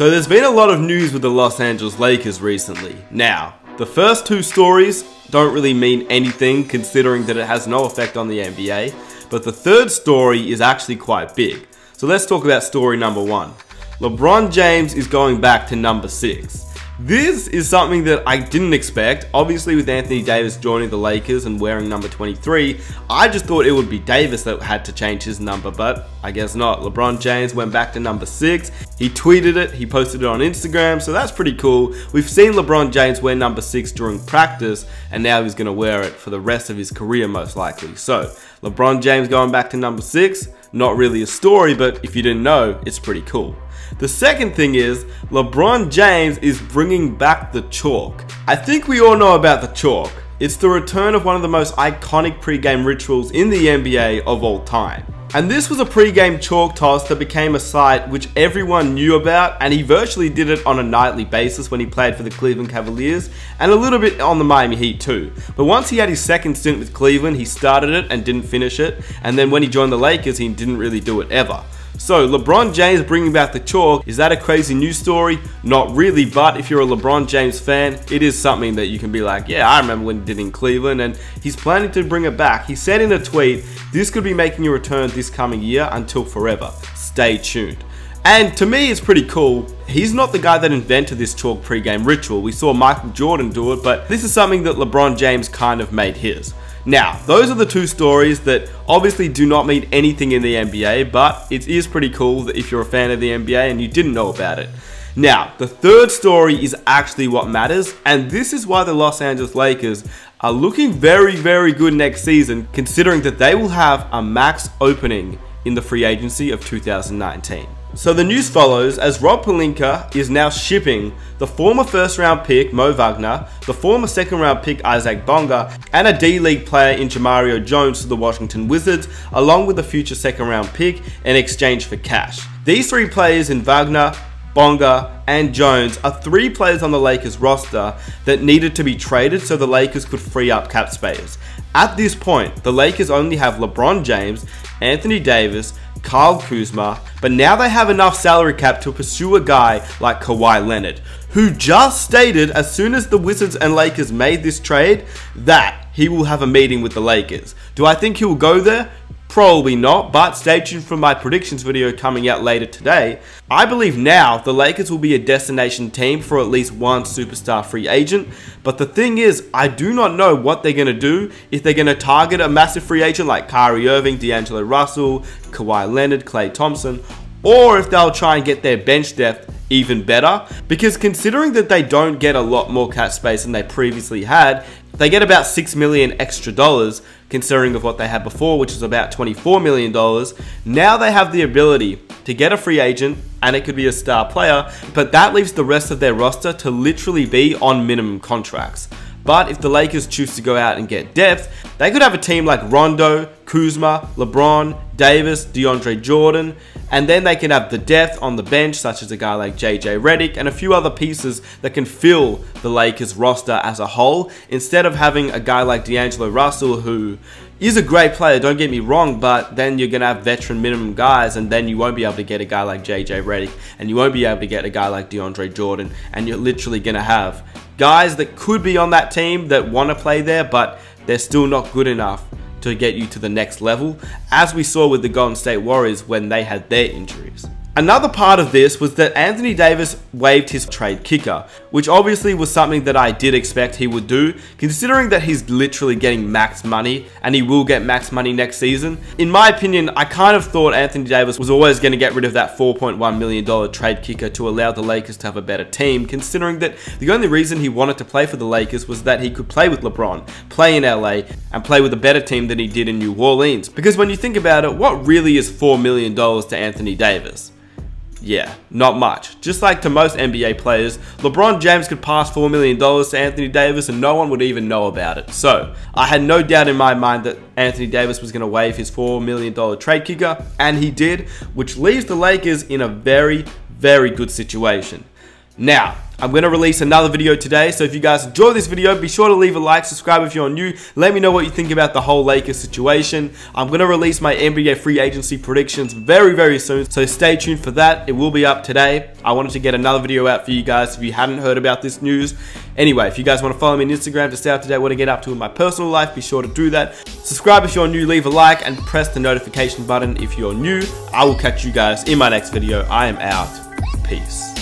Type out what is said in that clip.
So there's been a lot of news with the Los Angeles Lakers recently. Now, the first two stories don't really mean anything considering that it has no effect on the NBA, but the third story is actually quite big. So let's talk about story number one. LeBron James is going back to number six. This is something that I didn't expect. Obviously, with Anthony Davis joining the Lakers and wearing number 23, I just thought it would be Davis that had to change his number, but I guess not. LeBron James went back to number 6. He tweeted it, he posted it on Instagram, so that's pretty cool. We've seen LeBron James wear number 6 during practice, and now he's going to wear it for the rest of his career, most likely. So, LeBron James going back to number 6, not really a story, but if you didn't know, it's pretty cool. The second thing is, LeBron James is bringing back the chalk. I think we all know about the chalk. It's the return of one of the most iconic pre-game rituals in the NBA of all time. And this was a pre-game chalk toss that became a sight which everyone knew about and he virtually did it on a nightly basis when he played for the Cleveland Cavaliers and a little bit on the Miami Heat too. But once he had his second stint with Cleveland, he started it and didn't finish it and then when he joined the Lakers, he didn't really do it ever. So, LeBron James bringing back the chalk, is that a crazy news story? Not really, but if you're a LeBron James fan, it is something that you can be like, yeah, I remember when he did in Cleveland, and he's planning to bring it back. He said in a tweet, this could be making a return this coming year until forever. Stay tuned. And to me, it's pretty cool. He's not the guy that invented this chalk pre-game ritual. We saw Michael Jordan do it, but this is something that LeBron James kind of made his. Now, those are the two stories that obviously do not mean anything in the NBA, but it is pretty cool that if you're a fan of the NBA and you didn't know about it. Now, the third story is actually what matters, and this is why the Los Angeles Lakers are looking very, very good next season, considering that they will have a max opening in the free agency of 2019. So the news follows as Rob Pelinka is now shipping the former first round pick Mo Wagner, the former second round pick Isaac Bonga, and a D-League player in Jemerrio Jones to the Washington Wizards, along with a future second round pick in exchange for cash. These three players in Wagner, Bonga, and Jones are three players on the Lakers roster that needed to be traded so the Lakers could free up cap space. At this point, the Lakers only have LeBron James, Anthony Davis, Kyle Kuzma, but now they have enough salary cap to pursue a guy like Kawhi Leonard, who just stated as soon as the Wizards and Lakers made this trade that he will have a meeting with the Lakers. Do I think he will go there? Probably not, but stay tuned for my predictions video coming out later today. I believe now the Lakers will be a destination team for at least one superstar free agent, but the thing is, I do not know what they're going to do, if they're going to target a massive free agent like Kyrie Irving, D'Angelo Russell, Kawhi Leonard, Klay Thompson, or if they'll try and get their bench depth even better. Because considering that they don't get a lot more cap space than they previously had, they get about 6 million extra dollars considering of what they had before, which is about $24 million. Now they have the ability to get a free agent and it could be a star player, but that leaves the rest of their roster to literally be on minimum contracts. But if the Lakers choose to go out and get depth, they could have a team like Rondo, Kuzma, LeBron, Davis, DeAndre Jordan, and then they can have the depth on the bench, such as a guy like JJ Redick, and a few other pieces that can fill the Lakers roster as a whole, instead of having a guy like D'Angelo Russell who is a great player, don't get me wrong, but then you're going to have veteran minimum guys, and then you won't be able to get a guy like JJ Redick, and you won't be able to get a guy like DeAndre Jordan, and you're literally going to have guys that could be on that team that want to play there, but they're still not good enough to get you to the next level, as we saw with the Golden State Warriors when they had their injuries. Another part of this was that Anthony Davis waived his trade kicker, which obviously was something that I did expect he would do, considering that he's literally getting max money and he will get max money next season. In my opinion, I kind of thought Anthony Davis was always going to get rid of that $4.1 million trade kicker to allow the Lakers to have a better team, considering that the only reason he wanted to play for the Lakers was that he could play with LeBron, play in LA, and play with a better team than he did in New Orleans. Because when you think about it, what really is $4 million to Anthony Davis? Yeah, not much. Just like to most NBA players, LeBron James could pass $4 million to Anthony Davis and no one would even know about it. So, I had no doubt in my mind that Anthony Davis was going to waive his $4 million trade kicker, and he did, which leaves the Lakers in a very, very good situation. Now, I'm going to release another video today. So if you guys enjoy this video, be sure to leave a like, subscribe if you're new. Let me know what you think about the whole Lakers situation. I'm going to release my NBA free agency predictions very, very soon. So stay tuned for that. It will be up today. I wanted to get another video out for you guys if you hadn't heard about this news. Anyway, if you guys want to follow me on Instagram to stay up to date what I get up to in my personal life, be sure to do that. Subscribe if you're new, leave a like, and press the notification button if you're new. I will catch you guys in my next video. I am out. Peace.